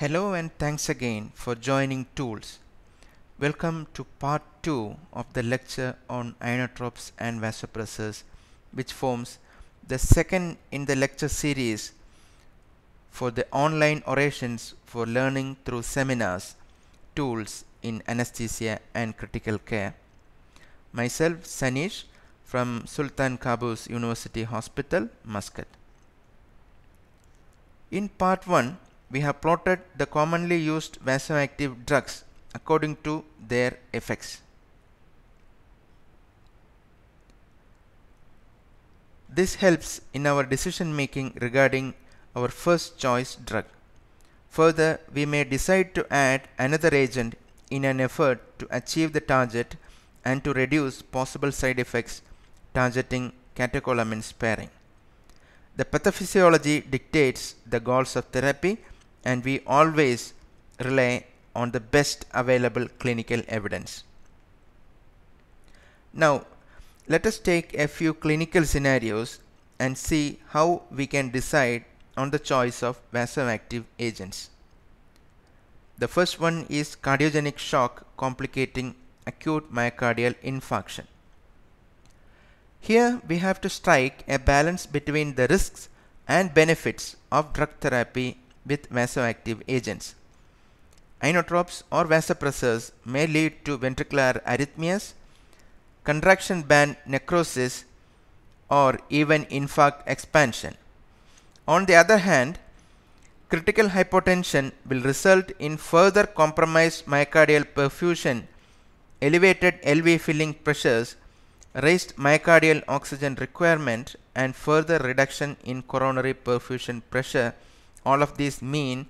Hello and thanks again for joining Tools. Welcome to part 2 of the lecture on inotropes and vasopressors which forms the second in the lecture series for the online orations for learning through seminars, tools in anesthesia and critical care. Myself Saneesh from Sultan Qaboos University Hospital, Muscat. In part 1, we have plotted the commonly used vasoactive drugs according to their effects. This helps in our decision making regarding our first choice drug. Further, we may decide to add another agent in an effort to achieve the target and to reduce possible side effects targeting catecholamine sparing. The pathophysiology dictates the goals of therapy and we always rely on the best available clinical evidence. Now, let us take a few clinical scenarios and see how we can decide on the choice of vasoactive agents. The first one is cardiogenic shock complicating acute myocardial infarction. Here we have to strike a balance between the risks and benefits of drug therapy with vasoactive agents. Inotropes or vasopressors may lead to ventricular arrhythmias, contraction band necrosis, or even infarct expansion. On the other hand, critical hypotension will result in further compromised myocardial perfusion, elevated LV filling pressures, raised myocardial oxygen requirement, and further reduction in coronary perfusion pressure all of these mean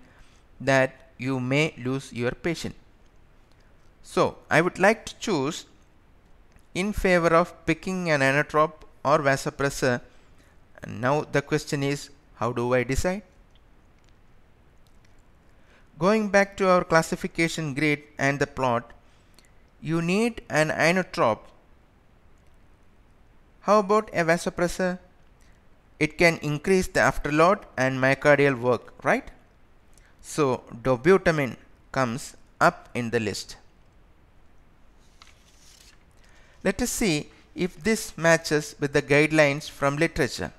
that you may lose your patient. So, I would like to choose in favor of picking an inotrope or vasopressor. And now the question is, how do I decide? Going back to our classification grid and the plot, you need an inotrope. How about a vasopressor? It can increase the afterload and myocardial work, right? So, dobutamine comes up in the list. Let us see if this matches with the guidelines from literature.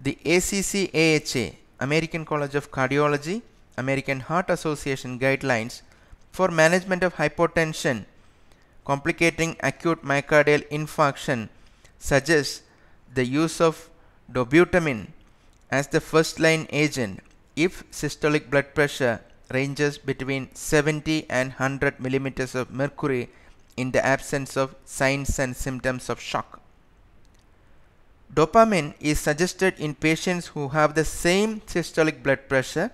The ACC AHA, American College of Cardiology, American Heart Association guidelines for management of hypotension complicating acute myocardial infarction suggests the use of dobutamine as the first line agent if systolic blood pressure ranges between 70 and 100 millimeters of mercury in the absence of signs and symptoms of shock. Dopamine is suggested in patients who have the same systolic blood pressure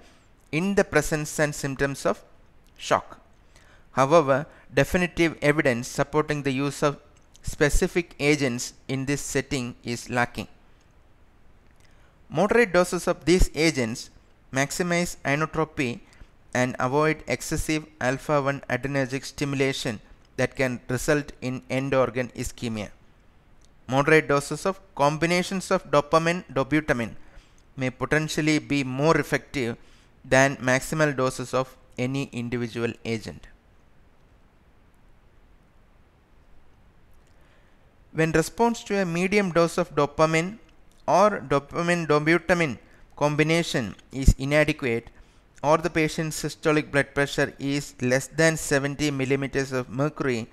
in the presence and symptoms of shock. However, definitive evidence supporting the use of specific agents in this setting is lacking. Moderate doses of these agents maximize inotropy and avoid excessive alpha 1 adrenergic stimulation that can result in end organ ischemia. Moderate doses of combinations of dopamine dobutamine may potentially be more effective than maximal doses of any individual agent. When response to a medium dose of dopamine or dopamine dobutamine combination is inadequate or the patient's systolic blood pressure is less than 70 millimeters of mercury,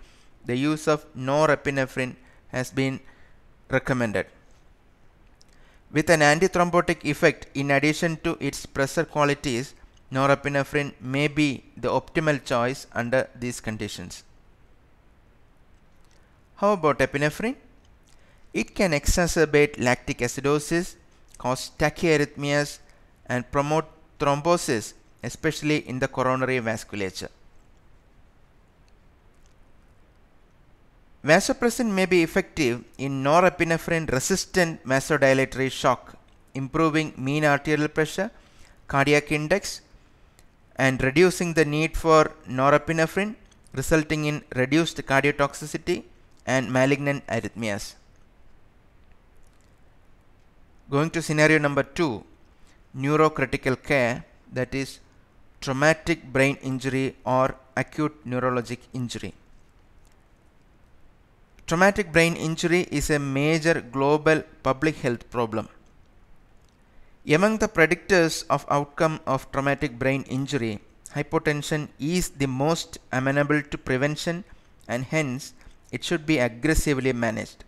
the use of norepinephrine has been recommended. With an antithrombotic effect in addition to its pressure qualities, norepinephrine may be the optimal choice under these conditions. How about epinephrine? It can exacerbate lactic acidosis, cause tachyarrhythmias, and promote thrombosis, especially in the coronary vasculature. Vasopressin may be effective in norepinephrine resistant vasodilatory shock, improving mean arterial pressure, cardiac index, and reducing the need for norepinephrine, resulting in reduced cardiotoxicity and malignant arrhythmias. Going to scenario number 2, neurocritical care that is traumatic brain injury or acute neurologic injury. Traumatic brain injury is a major global public health problem. Among the predictors of outcome of traumatic brain injury, hypotension is the most amenable to prevention and hence it should be aggressively managed.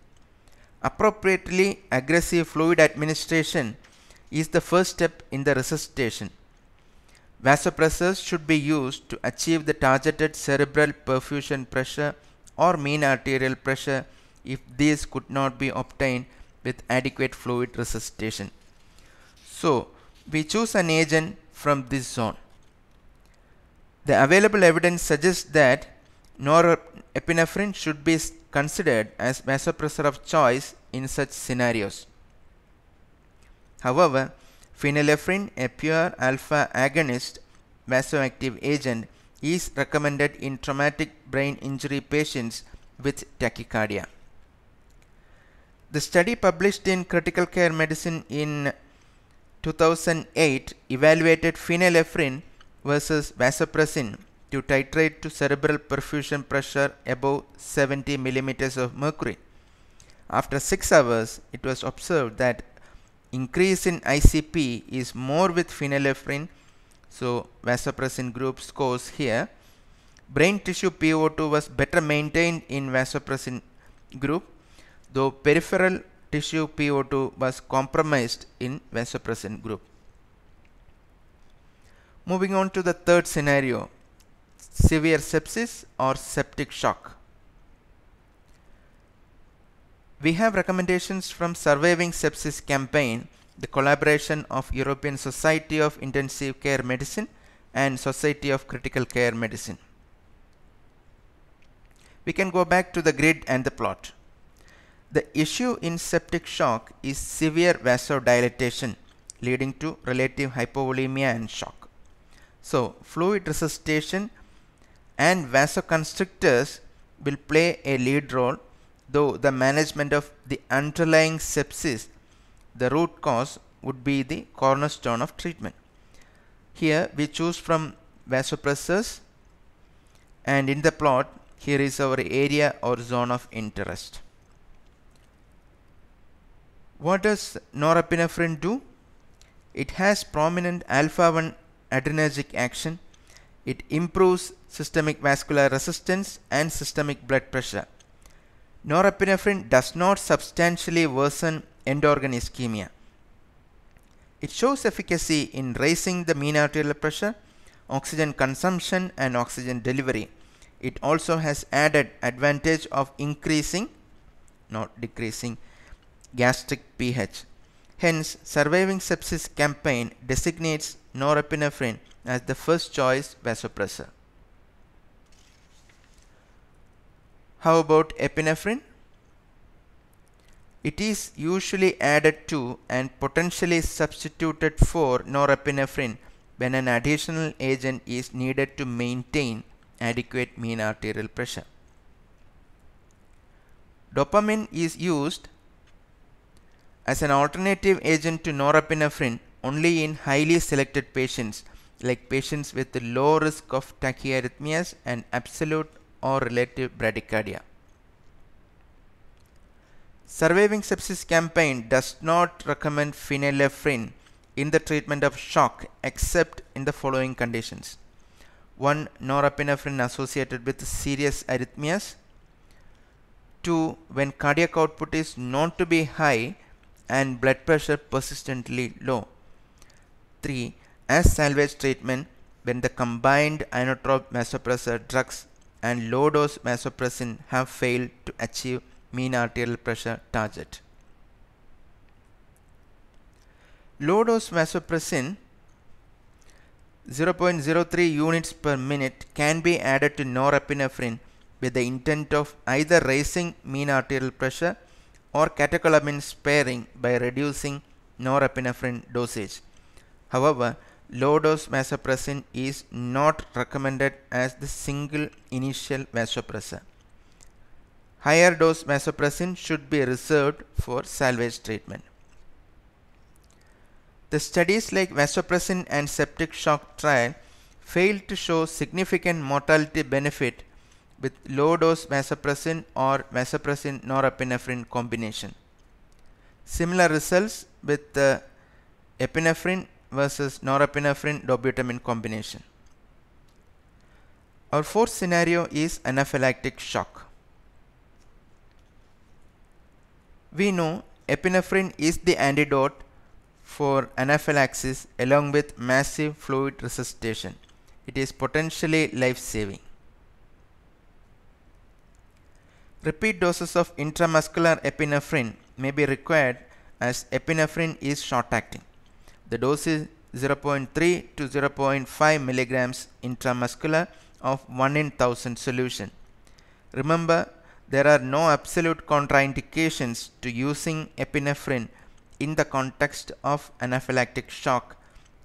Appropriately aggressive fluid administration is the first step in the resuscitation. Vasopressors should be used to achieve the targeted cerebral perfusion pressure or mean arterial pressure if these could not be obtained with adequate fluid resuscitation. So, we choose an agent from this zone. The available evidence suggests that norepinephrine should be considered as vasopressor of choice in such scenarios. However, phenylephrine, a pure alpha agonist vasoactive agent, is recommended in traumatic brain injury patients with tachycardia. The study published in Critical Care Medicine in 2008 evaluated phenylephrine versus vasopressin to titrate to cerebral perfusion pressure above 70 millimeters of mercury. After 6 hours, it was observed that increase in ICP is more with phenylephrine so vasopressin group scores here. Brain tissue PO2 was better maintained in vasopressin group though peripheral tissue PO2 was compromised in vasopressin group. Moving on to the third scenario severe sepsis or septic shock we have recommendations from Surviving Sepsis campaign, the collaboration of European Society of Intensive Care Medicine and Society of Critical Care Medicine. We can go back to the grid and the plot. The issue in septic shock is severe vasodilatation leading to relative hypovolemia and shock. So, fluid resuscitation and vasoconstrictors will play a lead role though the management of the underlying sepsis, the root cause would be the cornerstone of treatment. Here we choose from vasopressors and in the plot here is our area or zone of interest. What does norepinephrine do? It has prominent alpha 1 adrenergic action. It improves systemic vascular resistance and systemic blood pressure. Norepinephrine does not substantially worsen end organ ischemia. It shows efficacy in raising the mean arterial pressure, oxygen consumption and oxygen delivery. It also has added advantage of increasing not decreasing gastric pH. Hence, Surviving Sepsis campaign designates norepinephrine as the first choice vasopressor. How about epinephrine? It is usually added to and potentially substituted for norepinephrine when an additional agent is needed to maintain adequate mean arterial pressure. Dopamine is used as an alternative agent to norepinephrine only in highly selected patients like patients with low risk of tachyarrhythmias and absolute or relative bradycardia. Surviving Sepsis campaign does not recommend phenylephrine in the treatment of shock except in the following conditions. 1. Norepinephrine associated with serious arrhythmias. 2. When cardiac output is known to be high and blood pressure persistently low. 3. As salvage treatment when the combined inotrope vasopressor drugs and low dose vasopressin have failed to achieve mean arterial pressure target. Low dose vasopressin 0.03 units per minute can be added to norepinephrine with the intent of either raising mean arterial pressure or catecholamine sparing by reducing norepinephrine dosage. However, low dose vasopressin is not recommended as the single initial vasopressor. Higher dose vasopressin should be reserved for salvage treatment. The studies like vasopressin and septic shock trial failed to show significant mortality benefit with low dose vasopressin or vasopressin norepinephrine combination. Similar results with the epinephrine versus norepinephrine dobutamine combination. Our fourth scenario is anaphylactic shock. We know epinephrine is the antidote for anaphylaxis along with massive fluid resuscitation. It is potentially life-saving. Repeat doses of intramuscular epinephrine may be required as epinephrine is short-acting. The dose is 0.3 to 0.5 milligrams intramuscular of 1 in 1000 solution. Remember, there are no absolute contraindications to using epinephrine in the context of anaphylactic shock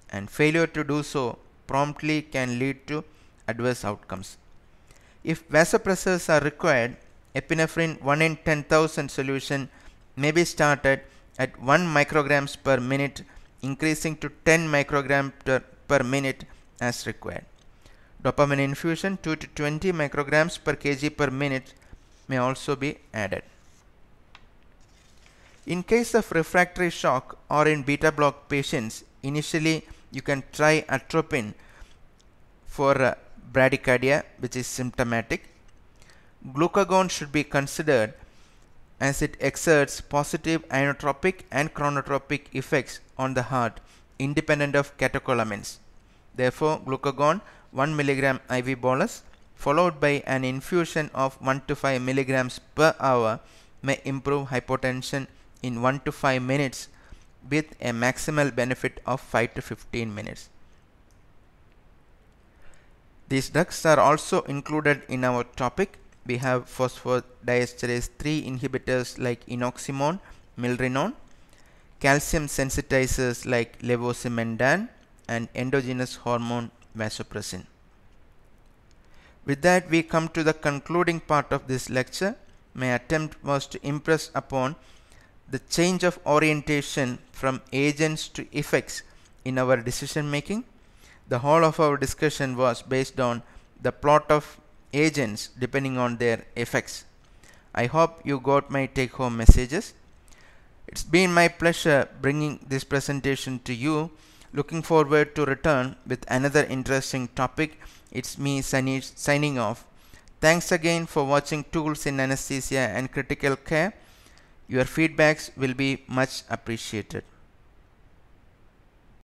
and failure to do so promptly can lead to adverse outcomes. If vasopressors are required, epinephrine 1 in 10,000 solution may be started at 1 micrograms per minute increasing to 10 microgram per, per minute as required. Dopamine infusion 2 to 20 micrograms per kg per minute may also be added. In case of refractory shock or in beta block patients, initially you can try atropine for uh, bradycardia which is symptomatic glucagon should be considered as it exerts positive inotropic and chronotropic effects on the heart independent of catecholamines. Therefore, glucagon 1 mg IV bolus followed by an infusion of 1 to 5 mg per hour may improve hypotension in 1 to 5 minutes with a maximal benefit of 5 to 15 minutes. These drugs are also included in our topic we have phosphodiesterase 3 inhibitors like enoximone, milrinone, calcium sensitizers like levosimendan and endogenous hormone vasopressin. With that we come to the concluding part of this lecture. My attempt was to impress upon the change of orientation from agents to effects in our decision making. The whole of our discussion was based on the plot of agents depending on their effects. I hope you got my take home messages. It's been my pleasure bringing this presentation to you. Looking forward to return with another interesting topic. It's me Saneesh signing off. Thanks again for watching Tools in Anesthesia and Critical Care. Your feedbacks will be much appreciated.